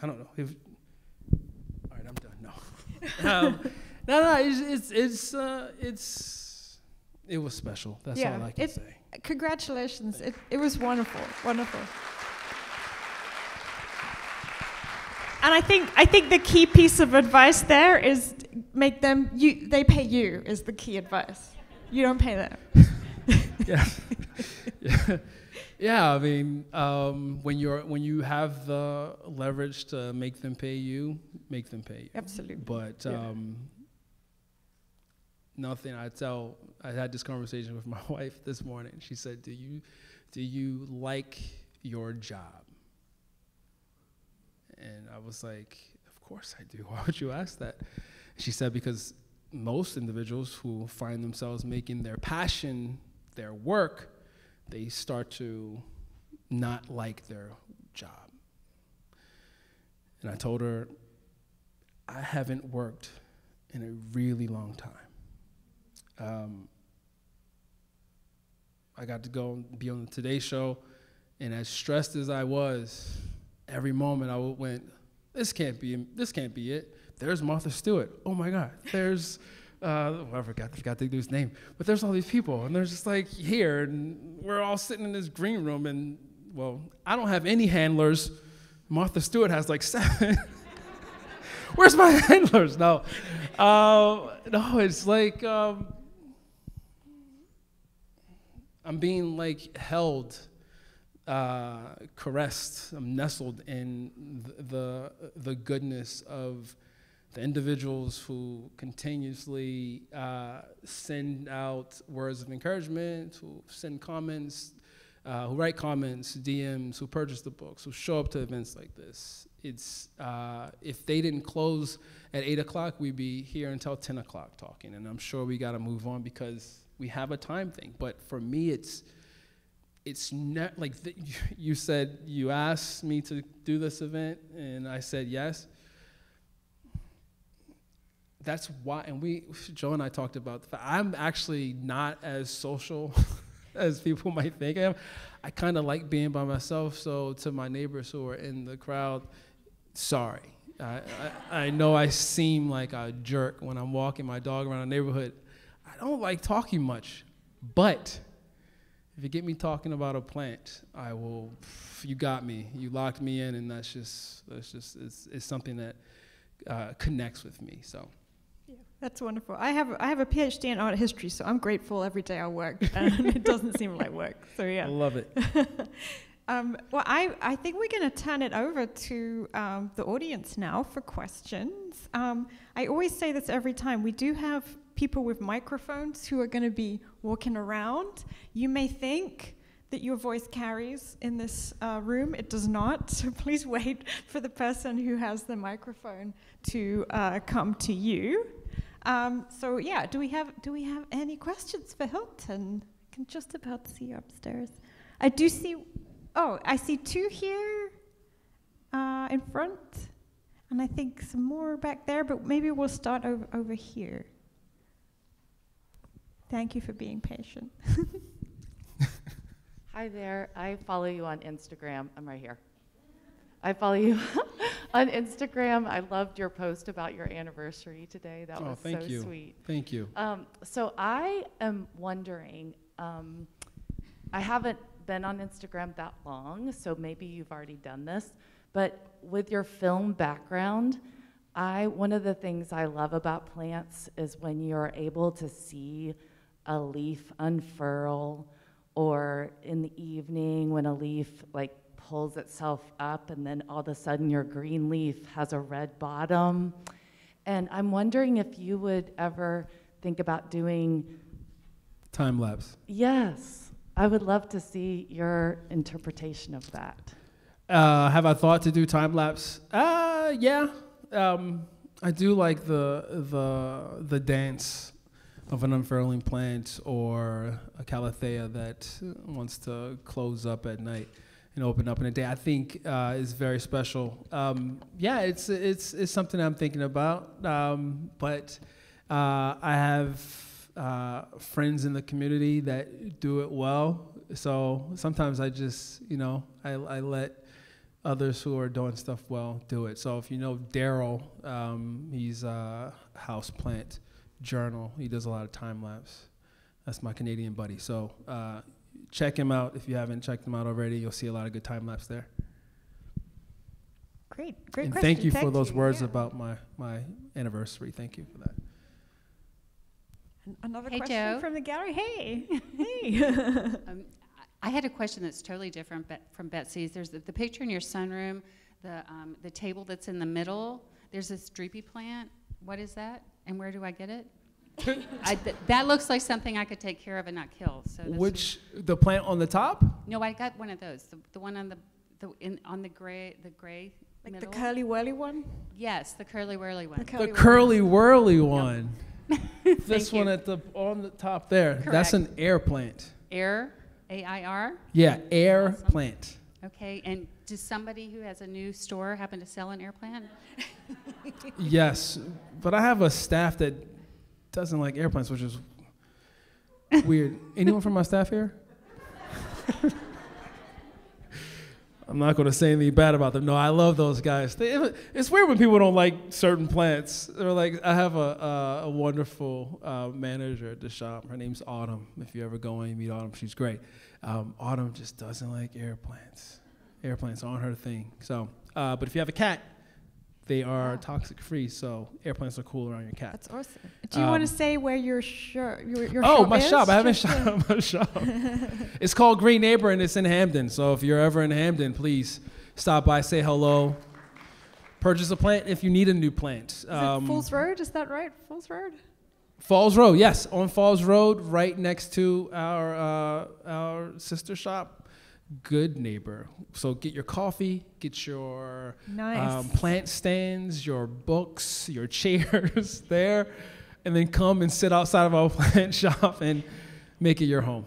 I don't know. If, all right, I'm done. No, um, no, no. It's it's it's uh, it's it was special. That's Yeah, all I can it- say. Congratulations. It, it was wonderful. Wonderful. and I think I think the key piece of advice there is make them you they pay you is the key advice. You don't pay them. yeah. yeah. Yeah, I mean, um, when you're when you have the leverage to make them pay you, make them pay you. Absolutely. But Yeah. Nothing. I tell. I had this conversation with my wife this morning. She said, "Do you do you like your job?" And I was like, "Of course I do. Why would you ask that?" She said, "Because most individuals who find themselves making their passion their work, they start to not like their job." And I told her, I haven't worked in a really long time. Um, I got to go and be on the Today Show, and as stressed as I was, every moment I went, "This can't be. This can't be it." There's Martha Stewart. Oh my God. There's, uh, well, I forgot, I forgot do his name, but there's all these people, and they're just like here, and we're all sitting in this green room, and well, I don't have any handlers. Martha Stewart has like seven. Where's my handlers? No, uh, no. It's like um, I'm being like held, uh, caressed. I'm nestled in the the goodness of the individuals who continuously uh, send out words of encouragement, who send comments, uh, who write comments, DMs, who purchase the books, who show up to events like this. It's uh, if they didn't close at eight o'clock, we'd be here until ten o'clock talking, and I'm sure we got to move on because we have a time thing. But for me, it's it's not like you said you asked me to do this event, and I said yes. That's why, and we, Jo and I talked about the I'm actually not as social as people might think I am. I kind of like being by myself. So to my neighbors who are in the crowd, sorry. I, I, I know I seem like a jerk when I'm walking my dog around the neighborhood. I don't like talking much, but if you get me talking about a plant, I will. You got me. You locked me in, and that's just that's just it's, it's something that uh, connects with me. So. Yeah, That's wonderful. I have I have a PhD in art history, so I'm grateful every day I work, and it doesn't seem like work. So I yeah. love it. Um, well, I, I think we're going to turn it over to um, the audience now for questions. Um, I always say this every time. We do have people with microphones who are going to be walking around. You may think that your voice carries in this uh, room. It does not. So please wait for the person who has the microphone to uh, come to you. Um, so yeah, do we have do we have any questions for Hilton? I can just about see you upstairs. I do see. Oh, I see two here uh, in front, and I think some more back there. But maybe we'll start over over here. Thank you for being patient. Hi there. I follow you on Instagram. I'm right here. I follow you on Instagram. I loved your post about your anniversary today. That Oh, was thank so you. sweet. Thank you. Um, so I am wondering. Um, I haven't been on Instagram that long, so maybe you've already done this. But with your film background, I one of the things I love about plants is when you're able to see a leaf unfurl, or in the evening when a leaf like pulls itself up, and then all of a sudden your green leaf has a red bottom. And I'm wondering if you would ever think about doing Time lapse. Yes, I would love to see your interpretation of that. Uh, have I thought to do time lapse? Uh, yeah. Um, I do like the the the dance of an unfurling plant or a calathea that wants to close up at night and open up in the day. I think uh, is very special. Um, yeah, it's it's it's something I'm thinking about. Um, but uh, I have uh, friends in the community that do it well. So sometimes I just you know I, I let others who are doing stuff well do it. So if you know Darryl, um, he's a house plant journal. He does a lot of time lapse. That's my Canadian buddy. So uh, check him out if you haven't checked him out already. You'll see a lot of good time lapse there. Great, great and question. thank you for those words yeah. about my my anniversary. Thank you for that. An- Another Hey, question Jo. from the gallery. Hey, hey. Um, I I had a question that's totally different bet- from Betsy's. There's the, the picture in your sunroom, the, um, the table that's in the middle. There's this droopy plant. What is that? And where do I get it? I, th- that looks like something I could take care of and not kill. So that's- Which the plant on the top? No, I got one of those. The, the one on the, the in, on the gray, the gray like the curly whirly one. yes, the curly whirly one. The The curly curly whirly one. this one you. at the on the top there. That's an air plant. Air, A I R. Yeah, air Awesome. plant. Okay, and does somebody who has a new store happen to sell an air plant? Yes, but I have a staff that doesn't like air plants, which is weird. Anyone from my staff here? I'm not going to say anything bad about them. No, I love those guys. They, it's weird when people don't like certain plants. They're like, I have a, a, a wonderful uh, manager at the shop. Her name's Autumn. If you ever go and meet Autumn, she's great. Um, Autumn just doesn't like air plants. Air plants aren't her thing. So, uh, but if you have a cat, they are toxic free. So air plants are cool around your cat. That's awesome. Do you want Um, to say where your shop, your, your oh, shop my is? shop. I haven't shot my shop. it's called Green Neighbor and it's in Hampden. So if you're ever in Hampden, please stop by, say hello. Purchase a plant if you need a new plant. Is it Falls Road? Is that right? Falls Road? Falls Road, yes, on Falls Road, right next to our uh, our sister shop. Good neighbor. So get your coffee, get your Nice. um, plant stands, your books, your chairs there, and then come and sit outside of our plant shop and make it your home.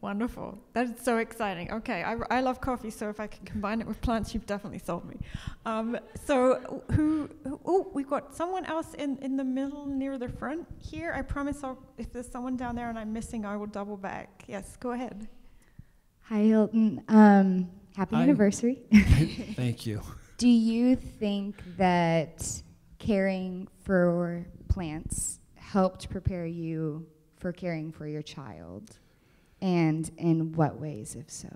Wonderful. That is so exciting. Okay, I, I love coffee, so if I can combine it with plants, you've definitely sold me. Um, so who, who? Oh, we've got someone else in, in the middle near the front here. I promise I'll, if there's someone down there and I'm missing, I will double back. Yes, go ahead. Hi, Hilton. Um, happy anniversary. Thank you. Do you think that caring for plants helped prepare you for caring for your child? And in what ways, if so?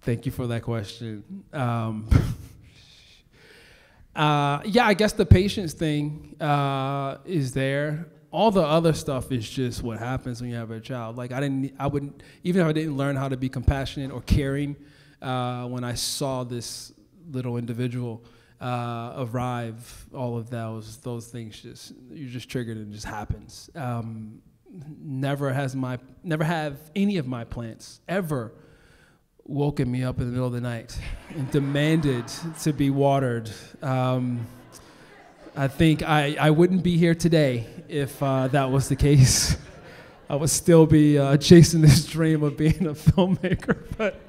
Thank you for that question. Um, uh, yeah, I guess the patience thing uh, is there. All the other stuff is just what happens when you have a child. Like I didn't, I wouldn't, even if I didn't learn how to be compassionate or caring, uh, when I saw this little individual uh, arrive, all of those those things just you're just triggered and it just happens. Um, never has my never have any of my plants ever woken me up in the middle of the night and demanded to be watered. Um, I think I, I wouldn't be here today if uh, that was the case. I would still be uh, chasing this dream of being a filmmaker. But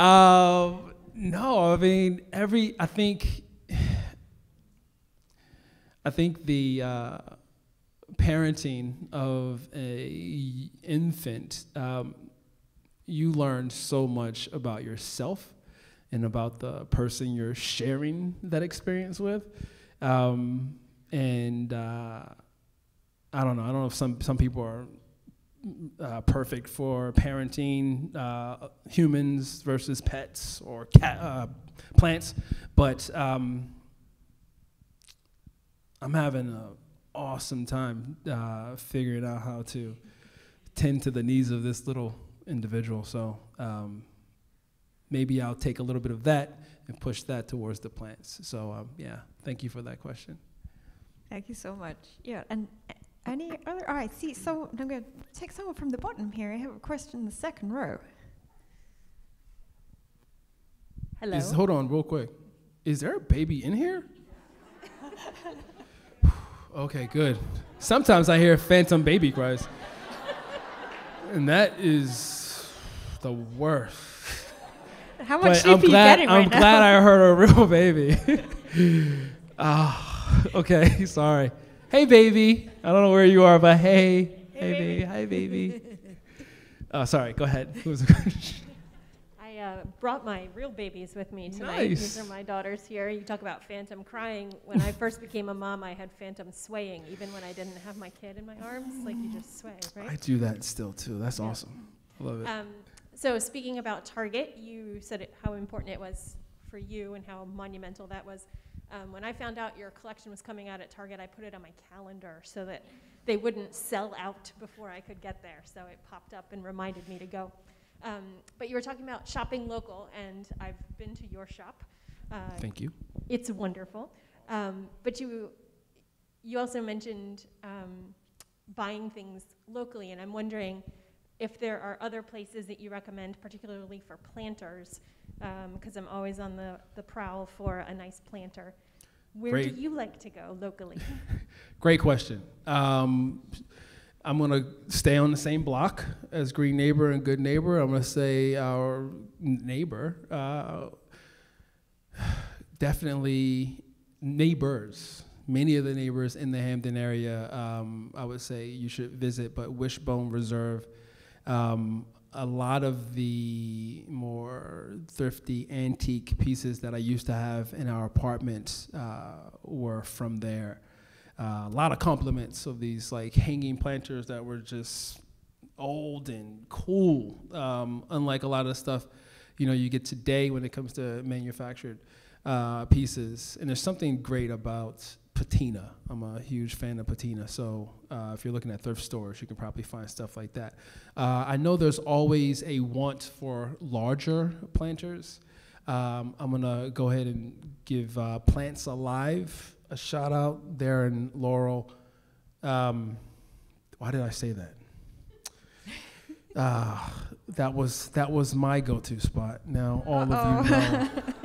um, no, I mean, every, I think, I think the uh, parenting of a infant, um, you learn so much about yourself and about the person you're sharing that experience with. Um, and uh, I don't know. I don't know if some some people are uh, perfect for parenting uh, humans versus pets or cat, uh, plants, but um, I'm having an awesome time uh, figuring out how to tend to the needs of this little individual. So um, maybe I'll take a little bit of that and push that towards the plants. So um, yeah, thank you for that question. Thank you so much. Yeah, and any other? All right, see, so I'm going to take someone from the bottom here. I have a question in the second row. Hello. Is, hold on, real quick. Is there a baby in here? okay, good. Sometimes I hear phantom baby cries, and that is the worst. How much But sleep I'm are you glad. getting right I'm now? glad I heard a real baby. Ah, okay, sorry. Hey, baby. I don't know where you are, but hey, hey, baby, hi, baby. Oh, sorry. Go ahead. Who was? I uh, brought my real babies with me tonight. Nice. These are my daughters here. You talk about phantom crying. When I first became a mom, I had phantom swaying, even when I didn't have my kid in my arms. Like you just sway, right? I do that still too. That's Yeah. awesome. I love it. Um, so speaking about Target, you said it, how important it was for you and how monumental that was. Um, when I found out your collection was coming out at Target, I put it on my calendar so that they wouldn't sell out before I could get there. So it popped up and reminded me to go. Um, but you were talking about shopping local, and I've been to your shop. Uh, Thank you. it's wonderful. Um, but you, you also mentioned um, buying things locally, and I'm wondering if there are other places that you recommend, particularly for planters, because I'm always on the, the prowl for a nice planter. Where Great. do you like to go locally? Great question. Um, I'm gonna stay on the same block as Green Neighbor and Good Neighbor. I'm gonna say our neighbor, uh, definitely neighbors. Many of the neighbors in the Hampden area, um, I would say you should visit. But Wishbone Reserve, um, a lot of the more thrifty antique pieces that I used to have in our apartment uh, were from there. Uh, a lot of compliments of these like hanging planters that were just old and cool, um, unlike a lot of stuff you know you get today when it comes to manufactured uh, pieces. And there's something great about patina. I'm a huge fan of patina, so uh, if you're looking at thrift stores, you can probably find stuff like that. Uh, I know there's always a want for larger planters. Um, I'm gonna go ahead and give uh, Plants Alive a shout out there in Laurel. Um, why did I say that? Uh, that was that was my go-to spot. Now all of you know.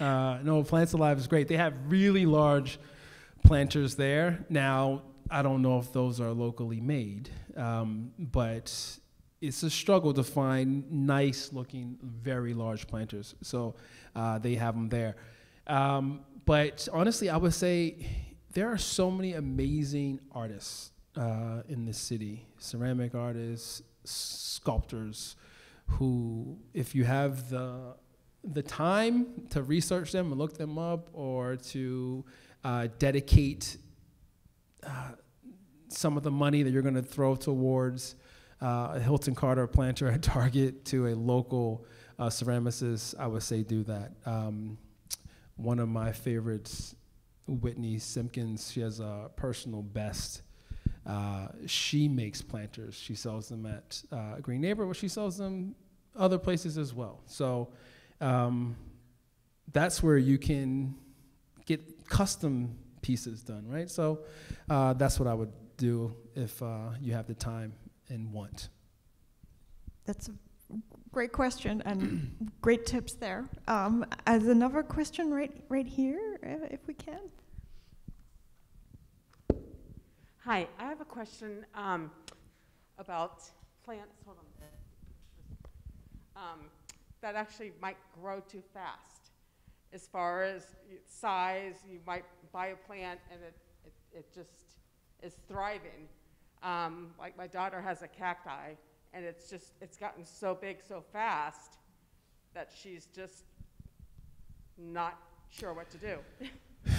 Uh, no, Plants Alive is great. They have really large planters there. Now I don't know if those are locally made, um, but it's a struggle to find nice-looking, very large planters. So uh, they have them there. Um, but honestly, I would say there are so many amazing artists uh, in this city ceramic artists, sculptors who, if you have the the time to research them and look them up or to uh, dedicate uh, some of the money that you're going to throw towards uh, a Hilton Carter planter at Target to a local uh, ceramicist, I would say do that. Um, one of my favorites, Whitney Simpkins, she has a personal best. Uh, she makes planters. She sells them at uh, Green Neighbor, but she sells them other places as well. So um, that's where you can get custom pieces done, right? So uh, that's what I would do if uh, you have the time and want. That's a great question and great tips there. Um, as another question, right, right here, uh, if we can. Hi, I have a question um, about plants. Hold on. Um, that actually might grow too fast. As far as size, you might buy a plant and it, it, it just is thriving. Um, like my daughter has a cacti, and it's just it's gotten so big so fast that she's just not sure what to do.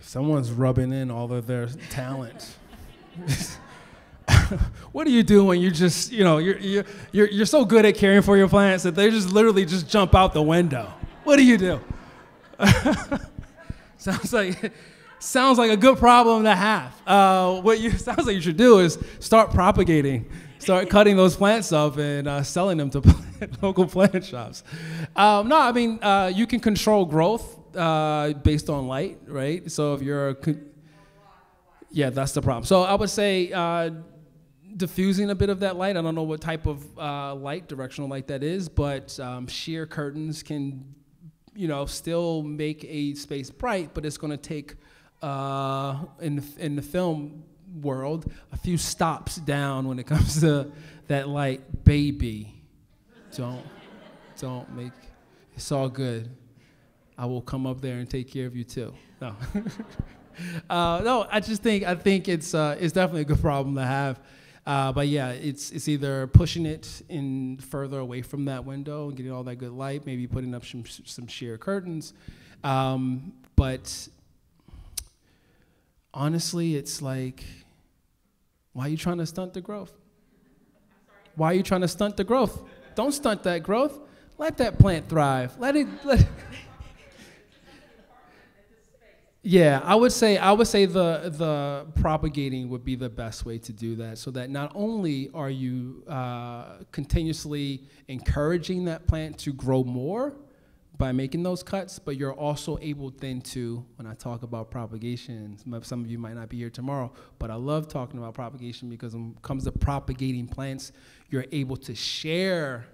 Someone's rubbing in all of their talent. what do you do when you just, you know, you're, you're, you're, you're so good at caring for your plants that they just literally just jump out the window? What do you do? sounds like sounds like a good problem to have. Uh, what you sounds like you should do is start propagating, start cutting those plants up and uh, selling them to local plant shops. Um, no, I mean uh, you can control growth uh, based on light, right? So if you're yeah, that's the problem. So I would say uh, diffusing a bit of that light. I don't know what type of uh, light, directional light that is, but um, sheer curtains can, you know, still make a space bright, but it's going to take, uh, in, in the film world, a few stops down when it comes to that light. Baby, don't, don't make, it's all good. I will come up there and take care of you too. No. Uh, no, I just think I think it's uh, it's definitely a good problem to have. Uh, but yeah, it's it's either pushing it in further away from that window and getting all that good light, maybe putting up some some sheer curtains. Um, but honestly, it's like, why are you trying to stunt the growth? Why are you trying to stunt the growth? Don't stunt that growth. Let that plant thrive. Let it let. Yeah, I would say I would say the the propagating would be the best way to do that, so that not only are you uh, continuously encouraging that plant to grow more by making those cuts, but you're also able then to, when I talk about propagation, some of- you might not be here tomorrow, but I love talking about propagation because when it comes to propagating plants, you're able to share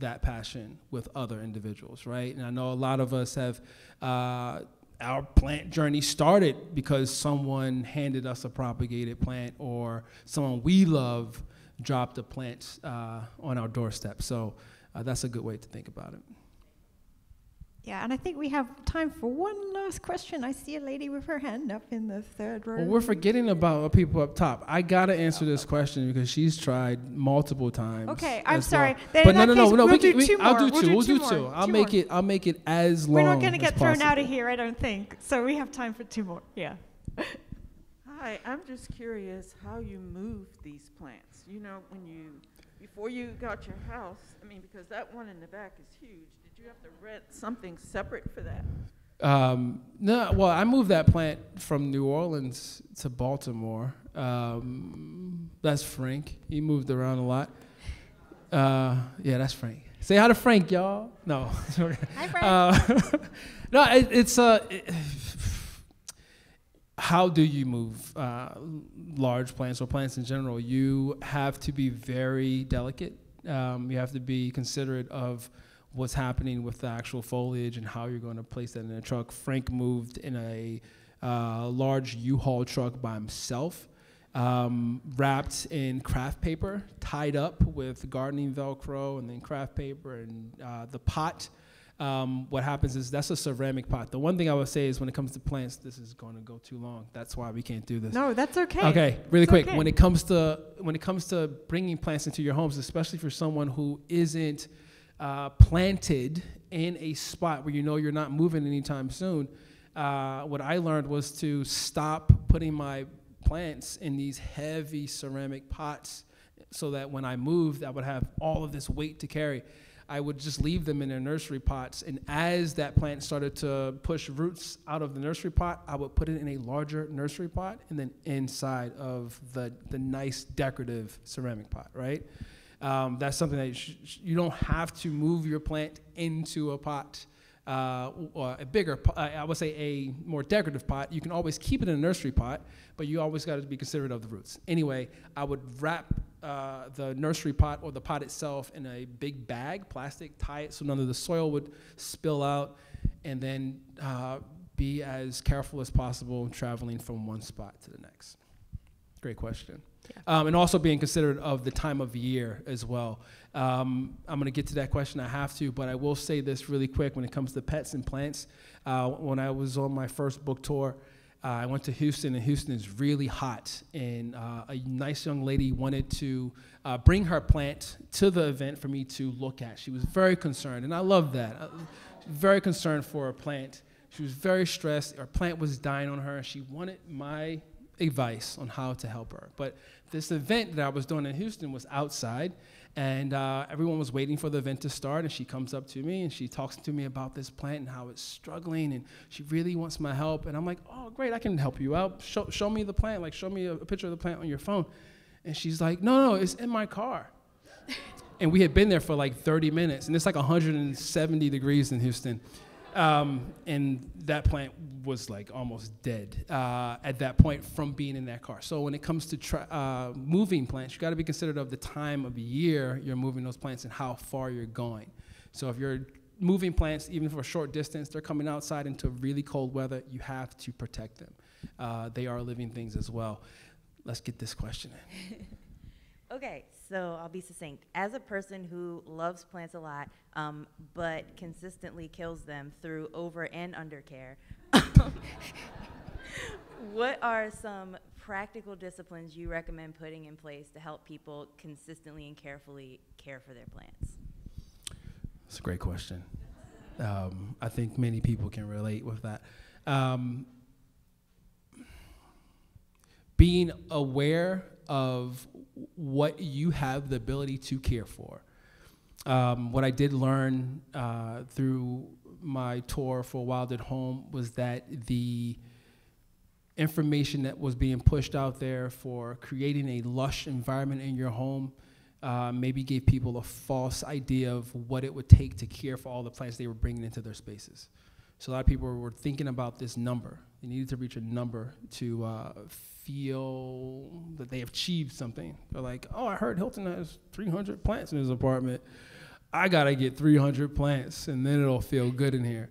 that passion with other individuals, right? And I know a lot of us have, uh, our plant journey started because someone handed us a propagated plant or someone we love dropped a plant uh, on our doorstep. So uh, that's a good way to think about it. Yeah, and I think we have time for one last question. I see a lady with her hand up in the third row. Well, we're forgetting about the people up top. I gotta answer this question because she's tried multiple times. Okay, I'm sorry. well. Then but no, no, no, case, no. we'll we do we, two I'll more. do We'll 2 do we'll two do two. more. I'll Two make more. it. I'll make it as long. We're not going to get thrown out of here, I don't think. So we have time for two more. Yeah. Hi, I'm just curious how you move these plants. You know, when you, before you got your house, I mean, because that one in the back is huge. Did you have to rent something separate for that? Um, no, well, I moved that plant from New Orleans to Baltimore. Um, that's Frank. He moved around a lot. Uh, yeah, that's Frank. Say hi to Frank, y'all. No. hi, Frank. Uh, no, it, it's uh, it- how do you move uh, large plants or plants in general? You have to be very delicate. Um, you have to be considerate of what's happening with the actual foliage and how you're going to place that in a truck. Frank moved in a uh, large U-Haul truck by himself, um, wrapped in craft paper, tied up with gardening Velcro and then craft paper and uh, the pot. Um, what happens is that's a ceramic pot. The one thing I would say is when it comes to plants, this is going to go too long. That's why we can't do this. No, that's okay. Okay, really It's quick. okay. When it comes to when it comes to bringing plants into your homes, especially for someone who isn't uh, planted in a spot where you know you're not moving anytime soon, uh, what I learned was to stop putting my plants in these heavy ceramic pots, so that when I moved, I would have all of this weight to carry. I would just leave them in their nursery pots. And as that plant started to push roots out of the nursery pot, I would put it in a larger nursery pot and then inside of the, the nice decorative ceramic pot, right? Um, that's something that you, sh- you don't have to move your plant into a pot. Uh, or a bigger, po- uh, I would say a more decorative pot. You can always keep it in a nursery pot, but you always got to be considerate of the roots. Anyway, I would wrap uh, the nursery pot or the pot itself in a big bag, plastic, tie it so none of the soil would spill out, and then uh, be as careful as possible traveling from one spot to the next. Great question. Um, and also being considerate of the time of year as well. Um, I'm going to get to that question. I have to, but I will say this really quick when it comes to pets and plants. Uh, when I was on my first book tour, uh, I went to Houston, and Houston is really hot. And uh, a nice young lady wanted to uh, bring her plant to the event for me to look at. She was very concerned, and I love that. Uh, very concerned for her plant. She was very stressed. Her plant was dying on her, she wanted my advice on how to help her. But this event that I was doing in Houston was outside, and uh, everyone was waiting for the event to start. And she comes up to me and she talks to me about this plant and how it's struggling, and she really wants my help. And I'm like, "Oh, great, I can help you out. Show, show me the plant. Like, show me a, a picture of the plant on your phone." And she's like, "No, no, it's in my car." and we had been there for like 30 minutes, and it's like 170 degrees in Houston. Um, and that plant was like almost dead uh, at that point from being in that car. So when it comes to uh, moving plants, you got to be considerate of the time of year you're moving those plants and how far you're going. So if you're moving plants, even for a short distance, they're coming outside into really cold weather. You have to protect them. Uh, they are living things as well. Let's get this question in. Okay, so I'll be succinct. As a person who loves plants a lot, um, but consistently kills them through over and under care, what are some practical disciplines you recommend putting in place to help people consistently and carefully care for their plants? That's a great question. Um, I think many people can relate with that. Um, being aware of what you have the ability to care for. Um, what I did learn uh, through my tour for Wild at Home was that the information that was being pushed out there for creating a lush environment in your home uh, maybe gave people a false idea of what it would take to care for all the plants they were bringing into their spaces. So a lot of people were thinking about this number. They needed to reach a number to uh, feel that they achieved something. They're like, oh, I heard Hilton has 300 plants in his apartment. I gotta get 300 plants, and then it'll feel good in here.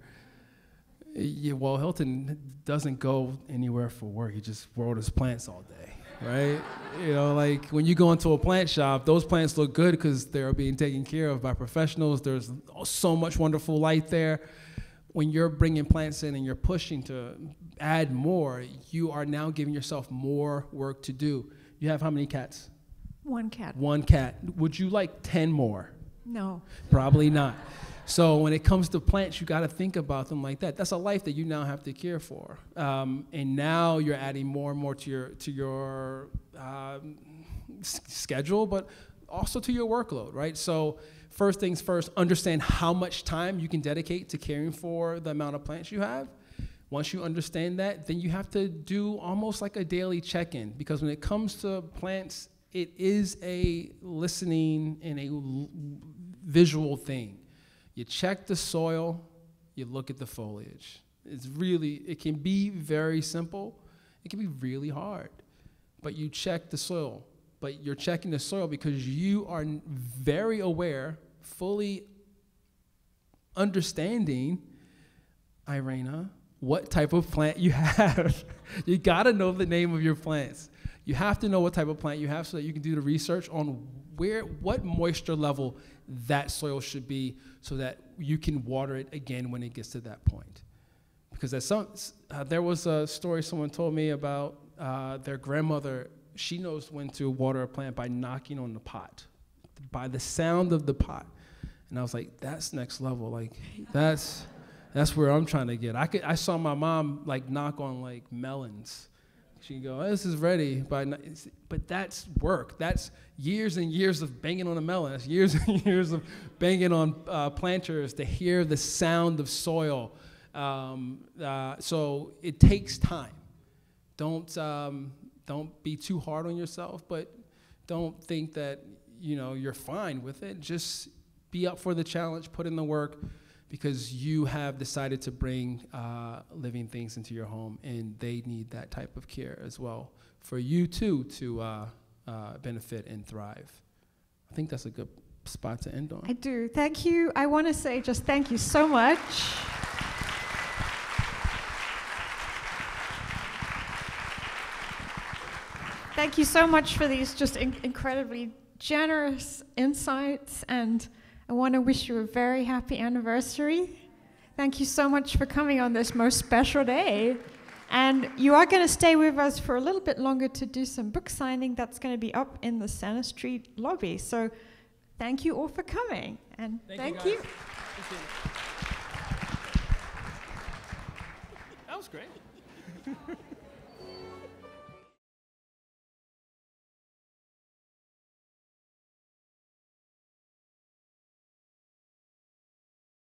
Yeah, well, Hilton doesn't go anywhere for work. He just waters plants all day, right? you know, like when you go into a plant shop, those plants look good because they're being taken care of by professionals. There's so much wonderful light there. When you're bringing plants in and you're pushing to add more, you are now giving yourself more work to do. You have how many cats? One cat. One cat. Would you like 10 more? No. Probably not. So when it comes to plants, you got to think about them like that. That's a life that you now have to care for, um, and now you're adding more and more to your to your um, schedule, but also to your workload, right? So first things first, understand how much time you can dedicate to caring for the amount of plants you have. Once you understand that, then you have to do almost like a daily check-in because when it comes to plants, it is a listening and a visual thing. You check the soil, you look at the foliage. It's really, it can be very simple, it can be really hard. But you check the soil. But you're checking the soil because you are very aware, fully understanding, Irena, what type of plant you have. you gotta know the name of your plants. You have to know what type of plant you have so that you can do the research on where, what moisture level that soil should be so that you can water it again when it gets to that point. Because at some, uh, there was a story someone told me about uh, their grandmother. She knows when to water a plant by knocking on the pot, by the sound of the pot. And I was like, that's next level. Like, that's that's where I'm trying to get. I could, I saw my mom like knock on like melons. She'd go, oh, this is ready. By n-" it's- but that's work. That's years and years of banging on a melon. That's years and years of banging on uh, planters to hear the sound of soil. Um, uh, so it takes time. Don't, um, don't be too hard on yourself, but don't think that you know you're fine with it. Just be up for the challenge, put in the work, because you have decided to bring uh, living things into your home, and they need that type of care as well for you too to uh, uh, benefit and thrive. I think that's a good spot to end on. I do. Thank you. I want to say just thank you so much. Thank you so much for these just in- incredibly generous insights, and I want to wish you a very happy anniversary. Thank you so much for coming on this most special day. And you are going to stay with us for a little bit longer to do some book signing that's going to be up in the Center Street lobby. So thank you all for coming. And thank, you. That was great.